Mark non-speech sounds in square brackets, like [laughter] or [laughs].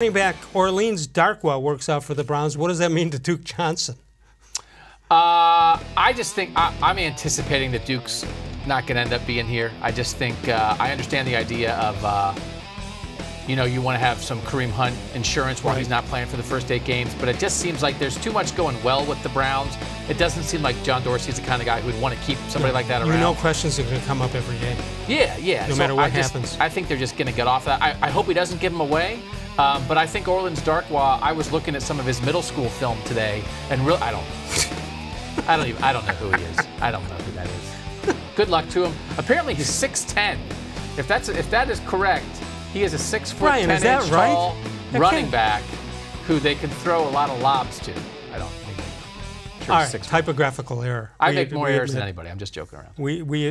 Running back Orleans Darkwa works out for the Browns. What does that mean to Duke Johnson? Uh, I just think I, am anticipating that Duke's not going to end up being here. I just think uh, I understand the idea of, uh, you know, you want to have some Kareem Hunt insurance while right. he's not playing for the first eight games, but it just seems like there's too much going well with the Browns. It doesn't seem like John Dorsey's the kind of guy who'd want to keep somebody like that around. You know, questions are going to come up every game. Yeah, yeah. No so matter what I just, happens. I think they're just going to get off that. I, I hope he doesn't give him away. Um, but I think Orleans Darkwa. I was looking at some of his middle school film today, and real I don't, [laughs] I don't even I don't know who he is. I don't know who that is. Good luck to him. Apparently he's 6'10". If that's if that is correct, he is a six foot Brian, ten inch right? tall that running can't... back who they can throw a lot of lobs to. I don't. Sure All right, typographical error. I we, make more errors than anybody. I'm just joking around. We we.